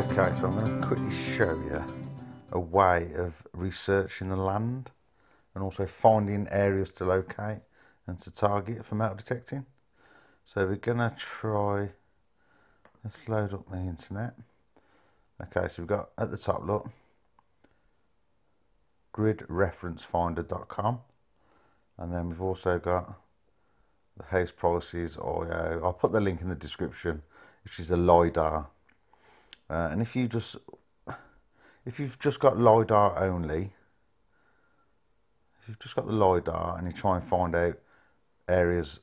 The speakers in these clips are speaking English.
Okay, so I'm going to quickly show you a way of researching the land and also finding areas to locate and to target for metal detecting. So we're going to try, let's load up the internet. Okay, so we've got at the top, look, gridreferencefinder.com and then we've also got the houseprices.io. I'll put the link in the description, which is a LiDAR uh, and if you just, if you've just got LiDAR only, if you've just got the LiDAR and you try and find out areas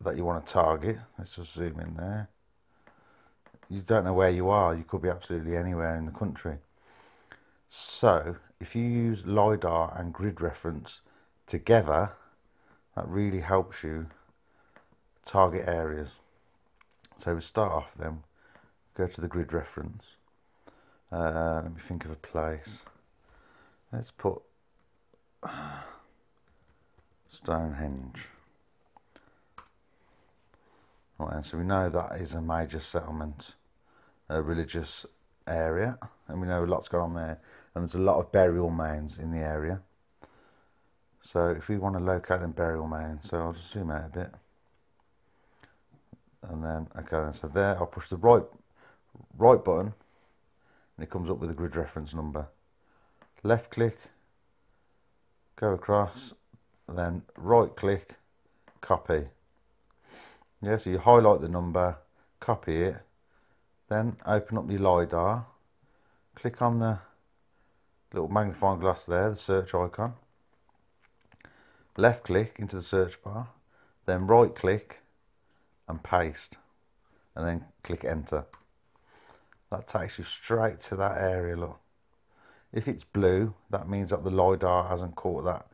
that you want to target, let's just zoom in there. You don't know where you are, you could be absolutely anywhere in the country. So if you use LiDAR and grid reference together, that really helps you target areas. So we start off then go to the grid reference. Uh, let me think of a place. Let's put Stonehenge. Right, so we know that is a major settlement, a religious area, and we know lots going on there, and there's a lot of burial mounds in the area. So if we want to locate them burial mounds, so I'll just zoom out a bit, and then okay, so there I'll push the right right button and it comes up with a grid reference number. Left click, go across, then right click, copy. Yeah, so you highlight the number, copy it, then open up your LiDAR, click on the little magnifying glass there, the search icon, left click into the search bar, then right click and paste, and then click enter that takes you straight to that area look. If it's blue that means that the LiDAR hasn't caught that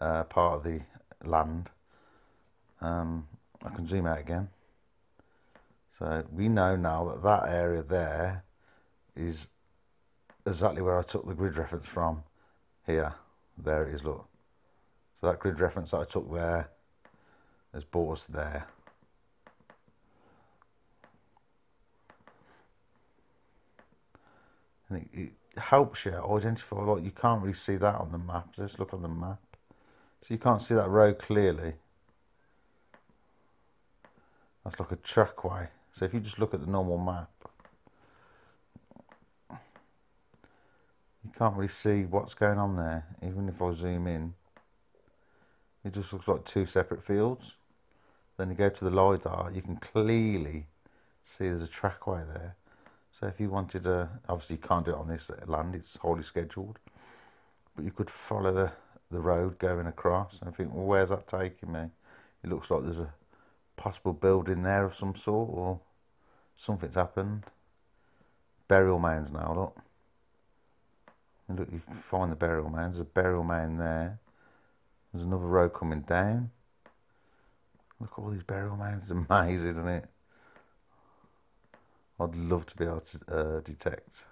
uh, part of the land. Um, I can zoom out again. So we know now that that area there is exactly where I took the grid reference from. Here there it is look. So that grid reference that I took there has brought us there and it, it helps you identify like you can't really see that on the map. Just look on the map. So you can't see that road clearly. That's like a trackway. So if you just look at the normal map you can't really see what's going on there. Even if I zoom in it just looks like two separate fields. Then you go to the LiDAR you can clearly see there's a trackway there so if you wanted to, obviously you can't do it on this land, it's wholly scheduled, but you could follow the, the road going across and think, well, where's that taking me? It looks like there's a possible building there of some sort or something's happened. Burial mounds now, look. And look, you can find the burial mounds. There's a burial mound there. There's another road coming down. Look at all these burial mounds. It's amazing, isn't it? I'd love to be able to uh, detect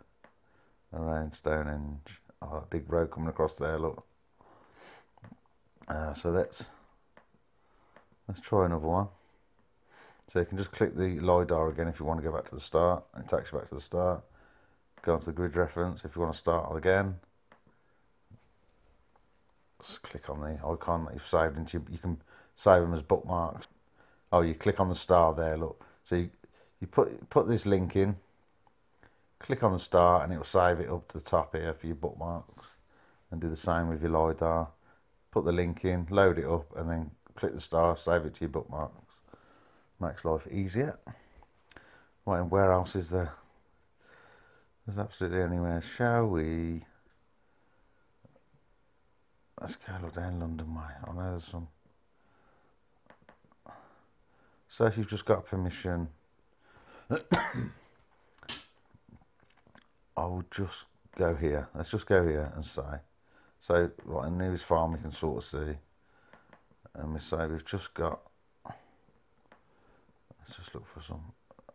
around Stonehenge. Oh, big road coming across there, look. Uh, so let's let's try another one. So you can just click the LiDAR again if you want to go back to the start. It takes you back to the start. Go onto the grid reference if you want to start again. Just click on the icon that you've saved into. You can save them as bookmarks. Oh, you click on the star there. Look, so you, you put put this link in click on the star and it will save it up to the top here for your bookmarks and do the same with your LiDAR. Put the link in load it up and then click the star save it to your bookmarks. Makes life easier. Right and where else is there? There's absolutely anywhere. Shall we? Let's go down London way. I know there's some. So if you've just got permission I will just go here. Let's just go here and say. So, right, in nearest farm we can sort of see. And we say we've just got, let's just look for some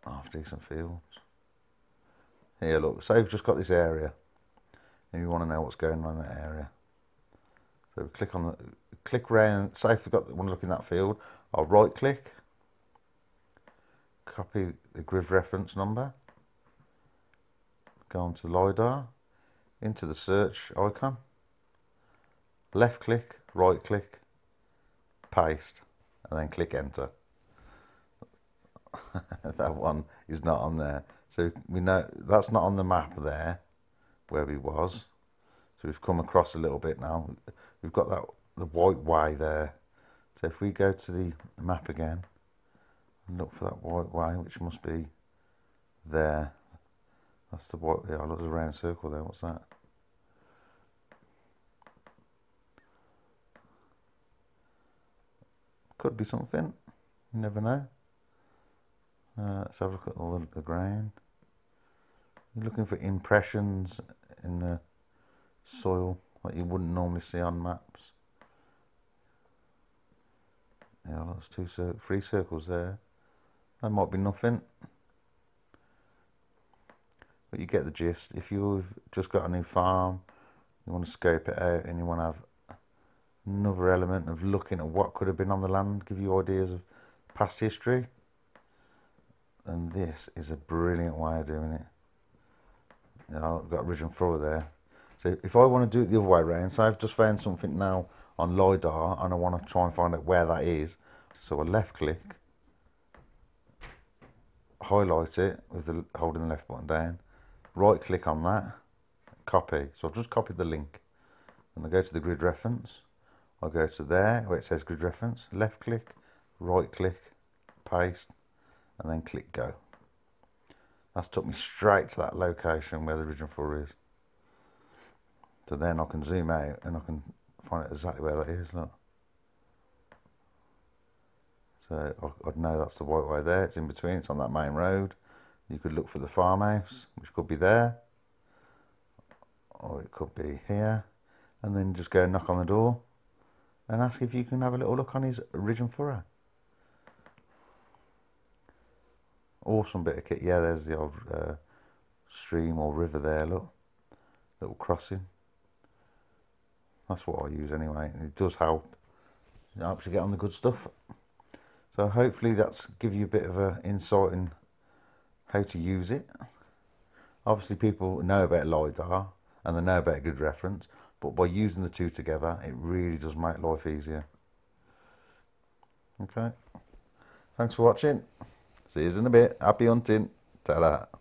half decent fields. Here, look, so we've just got this area. And you want to know what's going on in that area. So we click on the, click round, say if we've got, want to look in that field, I'll right click copy the grid reference number, go on to LiDAR, into the search icon, left click, right click, paste, and then click enter. that one is not on there. So we know that's not on the map there where we was. So we've come across a little bit now. We've got that the white Y there. So if we go to the map again look for that white Y, which must be there. That's the white, yeah, look, there's a round circle there. What's that? Could be something. You never know. Uh, let's have a look at all the, the ground. You're looking for impressions in the soil that you wouldn't normally see on maps. Yeah, that's two, cir three circles there. That might be nothing. But you get the gist. If you've just got a new farm, you want to scope it out and you want to have another element of looking at what could have been on the land, give you ideas of past history. And this is a brilliant way of doing it. I've got Ridge Furrow there. So if I want to do it the other way around, so I've just found something now on LiDAR and I want to try and find out where that is. So I left click, highlight it with the holding the left button down, right click on that, copy. So I've just copied the link and I go to the grid reference. I go to there where it says grid reference, left click, right click, paste, and then click go. That's took me straight to that location where the and Furrow is. So then I can zoom out and I can find out exactly where that is, look. So I'd know that's the white way there, it's in between, it's on that main road. You could look for the farmhouse, which could be there, or it could be here, and then just go knock on the door and ask if you can have a little look on his ridge and furrow. Awesome bit of kit. Yeah, there's the old uh, stream or river there, look. Little crossing. That's what I use anyway. It does help. It helps you get on the good stuff. So hopefully that's give you a bit of an insight in how to use it. Obviously people know about LiDAR and they know about a grid reference, but by using the two together, it really does make life easier. Okay. Thanks for watching. See you in a bit. Happy hunting. Ta-da.